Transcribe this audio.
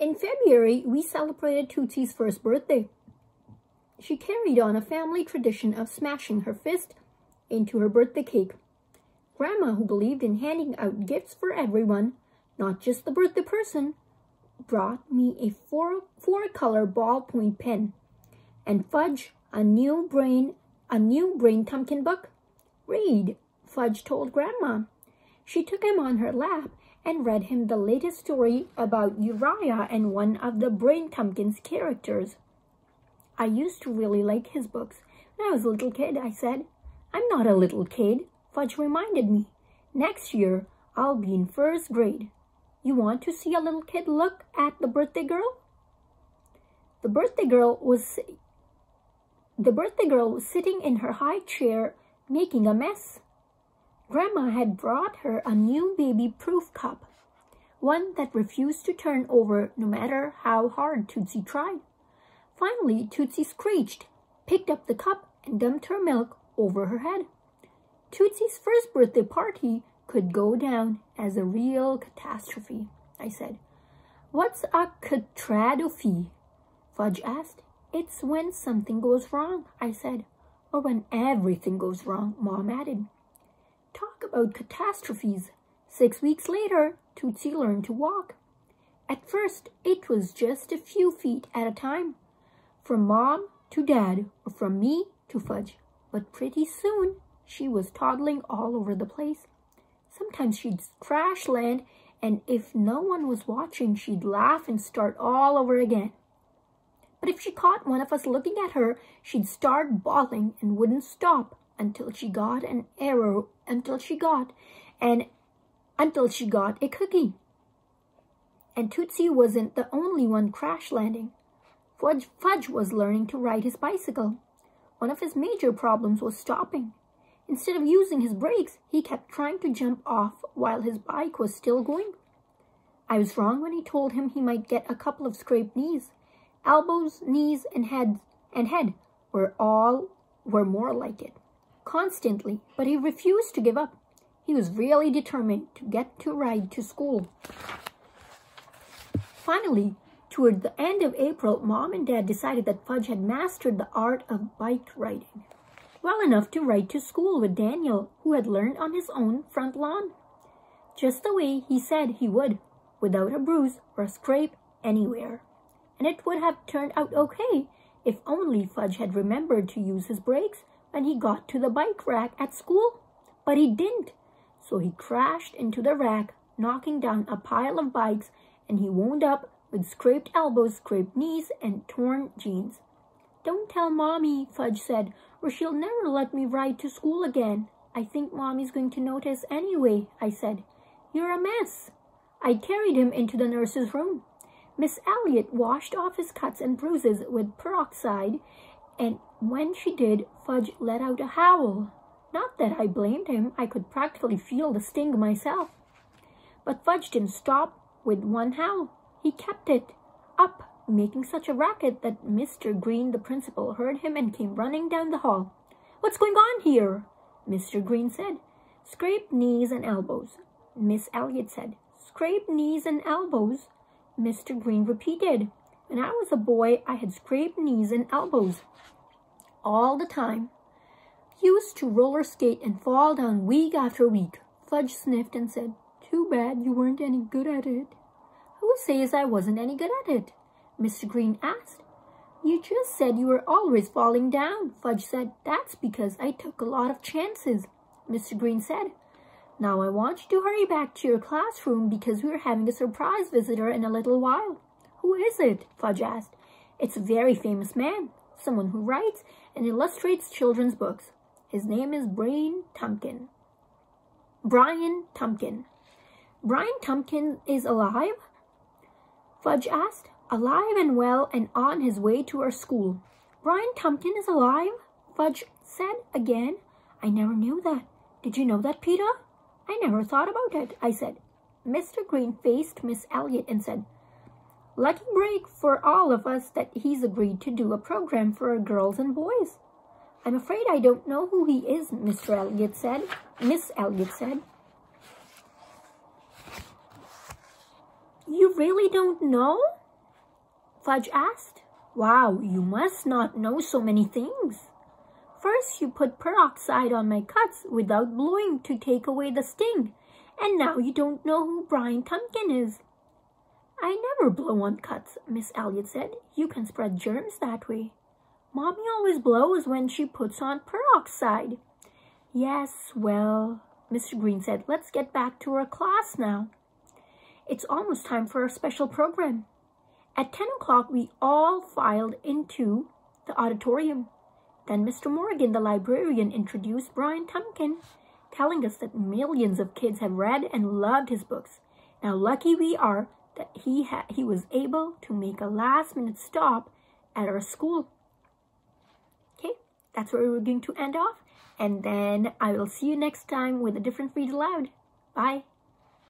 In February, we celebrated Tootsie's first birthday. She carried on a family tradition of smashing her fist into her birthday cake. Grandma, who believed in handing out gifts for everyone, not just the birthday person, brought me a four, four color ballpoint pen and Fudge a new brain a new Brian Tumpkin book. Read, Fudge told Grandma. She took him on her lap and read him the latest story about Uriah and one of the Brian Tumpkin's characters. I used to really like his books. When I was a little kid, I said. I'm not a little kid, Fudge reminded me. Next year, I'll be in first grade. You want to see a little kid look at the birthday girl? The birthday girl was the birthday girl was sitting in her high chair making a mess. Grandma had brought her a new baby-proof cup, one that refused to turn over no matter how hard Tootsie tried. Finally, Tootsie screeched, picked up the cup, and dumped her milk over her head. Tootsie's first birthday party could go down as a real catastrophe, I said. What's a catastrophe? Fudge asked. It's when something goes wrong, I said. Or when everything goes wrong, Mom added. Talk about catastrophes. Six weeks later, Tootsie learned to walk. At first, it was just a few feet at a time, from Mom to Dad, or from me to Fudge. But pretty soon, she was toddling all over the place. Sometimes she'd crash land, and if no one was watching, she'd laugh and start all over again. But if she caught one of us looking at her, she'd start bawling and wouldn't stop until she got an arrow, until she got and until she got a cookie. And Tootsie wasn't the only one crash landing. Fudge, Fudge was learning to ride his bicycle. One of his major problems was stopping. Instead of using his brakes, he kept trying to jump off while his bike was still going. I was wrong when he told him he might get a couple of scraped knees. Elbows, knees, and head and head were all were more like it. Constantly, but he refused to give up. He was really determined to get to ride to school. Finally, toward the end of April, Mom and Dad decided that Fudge had mastered the art of bike riding well enough to ride to school with Daniel, who had learned on his own front lawn. Just the way he said he would, without a bruise or a scrape anywhere and it would have turned out okay if only Fudge had remembered to use his brakes when he got to the bike rack at school. But he didn't, so he crashed into the rack, knocking down a pile of bikes, and he wound up with scraped elbows, scraped knees, and torn jeans. Don't tell Mommy, Fudge said, or she'll never let me ride to school again. I think Mommy's going to notice anyway, I said. You're a mess. I carried him into the nurse's room. Miss Elliot washed off his cuts and bruises with peroxide, and when she did, Fudge let out a howl. Not that I blamed him, I could practically feel the sting myself. But Fudge didn't stop with one howl. He kept it up, making such a racket that Mr. Green, the principal, heard him and came running down the hall. What's going on here? Mr. Green said. Scrape knees and elbows. Miss Elliot said. Scrape knees and elbows. Mr. Green repeated. When I was a boy, I had scraped knees and elbows all the time. Used to roller skate and fall down week after week. Fudge sniffed and said, Too bad you weren't any good at it. Who says I wasn't any good at it? Mr. Green asked. You just said you were always falling down, Fudge said. That's because I took a lot of chances, Mr. Green said. Now I want you to hurry back to your classroom because we're having a surprise visitor in a little while. Who is it? Fudge asked. It's a very famous man, someone who writes and illustrates children's books. His name is Brian Tumpkin. Brian Tumpkin. Brian Tumpkin is alive? Fudge asked. Alive and well and on his way to our school. Brian Tumpkin is alive? Fudge said again. I never knew that. Did you know that, Peter? I never thought about it, I said. Mr. Green faced Miss Elliot and said, Lucky break for all of us that he's agreed to do a program for our girls and boys. I'm afraid I don't know who he is, Mr. Elliot said. Miss Elliot said. You really don't know? Fudge asked. Wow, you must not know so many things. First, you put peroxide on my cuts without blowing to take away the sting, and now you don't know who Brian Tumpkin is. I never blow on cuts, Miss Elliot said. You can spread germs that way. Mommy always blows when she puts on peroxide. Yes, well, Mr. Green said, let's get back to our class now. It's almost time for our special program. At 10 o'clock, we all filed into the auditorium. Then Mr. Morgan, the librarian, introduced Brian Tumpkin, telling us that millions of kids have read and loved his books. Now, lucky we are that he, he was able to make a last-minute stop at our school. Okay, that's where we're going to end off. And then I will see you next time with a different read aloud. Bye.